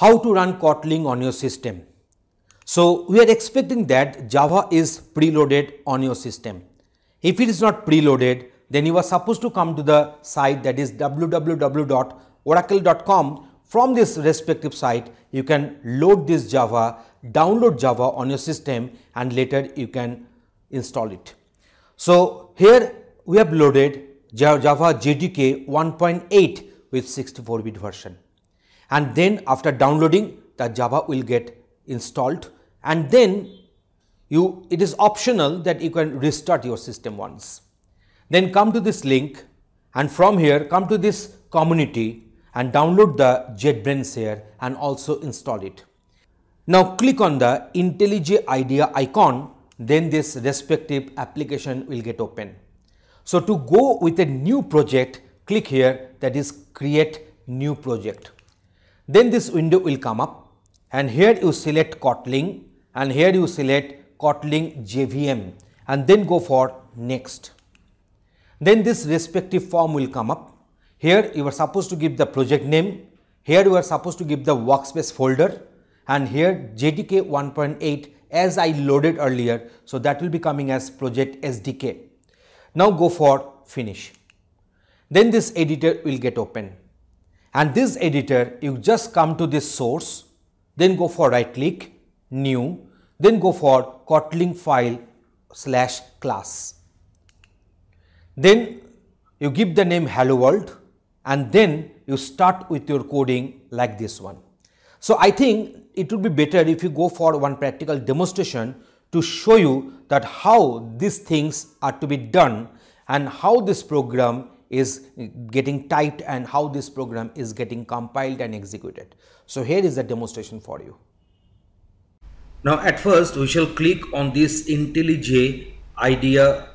how to run Kotlin on your system. So we are expecting that Java is preloaded on your system. If it is not preloaded, then you are supposed to come to the site that is www.oracle.com. From this respective site, you can load this Java, download Java on your system and later you can install it. So here we have loaded Java JDK 1.8 with 64 bit version and then after downloading the Java will get installed and then you it is optional that you can restart your system once. Then come to this link and from here come to this community and download the JetBrains here and also install it. Now click on the IntelliJ IDEA icon then this respective application will get open. So to go with a new project click here that is create new project. Then this window will come up and here you select Kotlin and here you select Kotlin JVM and then go for next. Then this respective form will come up. Here you are supposed to give the project name, here you are supposed to give the workspace folder and here JDK 1.8 as I loaded earlier. So that will be coming as project SDK. Now go for finish. Then this editor will get open and this editor you just come to this source then go for right click new then go for Kotlin file slash class. Then you give the name hello world and then you start with your coding like this one. So I think it would be better if you go for one practical demonstration to show you that how these things are to be done and how this program is getting typed and how this program is getting compiled and executed. So here is the demonstration for you. Now at first we shall click on this IntelliJ IDEA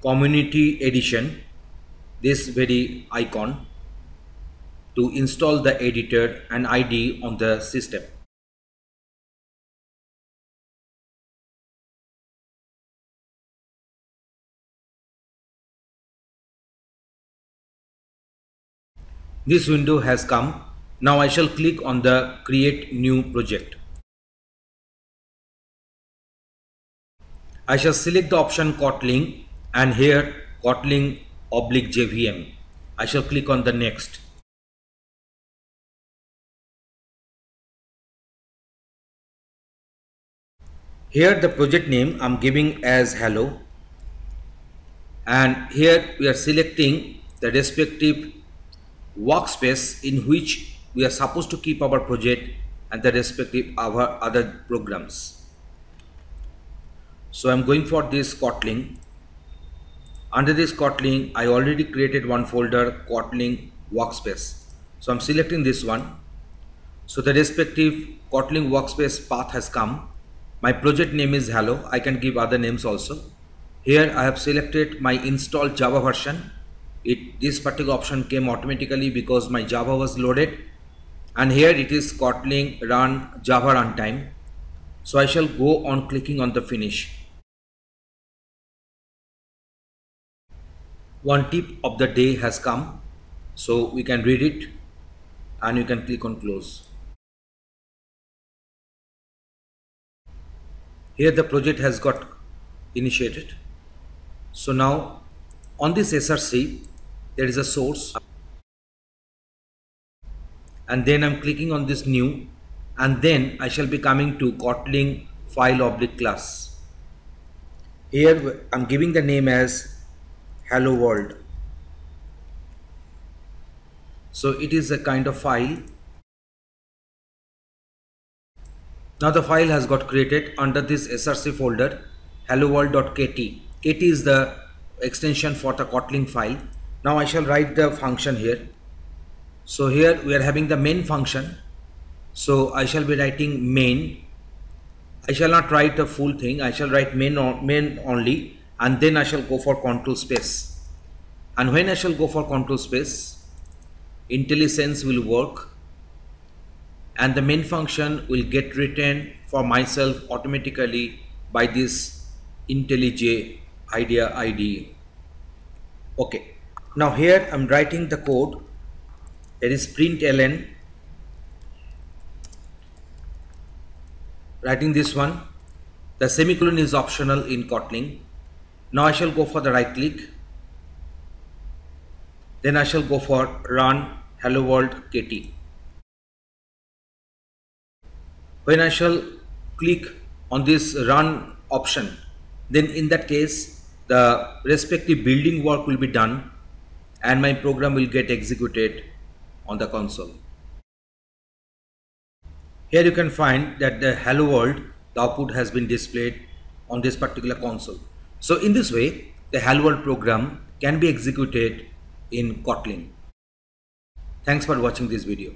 Community Edition, this very icon to install the editor and IDE on the system. This window has come. Now I shall click on the create new project. I shall select the option Kotlin and here Kotlin oblique JVM. I shall click on the next. Here the project name I'm giving as hello and here we are selecting the respective workspace in which we are supposed to keep our project and the respective our other programs. So I'm going for this Kotlin. Under this Kotlin, I already created one folder Kotlin workspace. So I'm selecting this one. So the respective Kotlin workspace path has come. My project name is hello. I can give other names also. Here I have selected my install Java version it this particular option came automatically because my Java was loaded and here it is Kotlin run Java runtime. So I shall go on clicking on the finish. One tip of the day has come so we can read it and you can click on close. Here the project has got initiated. So now on this SRC there is a source and then I'm clicking on this new and then I shall be coming to Kotlin file object class. Here I'm giving the name as hello world. So it is a kind of file. Now the file has got created under this src folder hello world.kt. kt is the extension for the Kotlin file now I shall write the function here. So here we are having the main function. So I shall be writing main. I shall not write the full thing. I shall write main, main only and then I shall go for control space. And when I shall go for control space, IntelliSense will work and the main function will get written for myself automatically by this IntelliJ IDEA IDE. Okay. Now here I'm writing the code that is println writing this one. The semicolon is optional in Kotlin. Now I shall go for the right click. Then I shall go for run hello world KT. When I shall click on this run option, then in that case, the respective building work will be done and my program will get executed on the console. Here you can find that the hello world, the output has been displayed on this particular console. So in this way, the hello world program can be executed in Kotlin. Thanks for watching this video.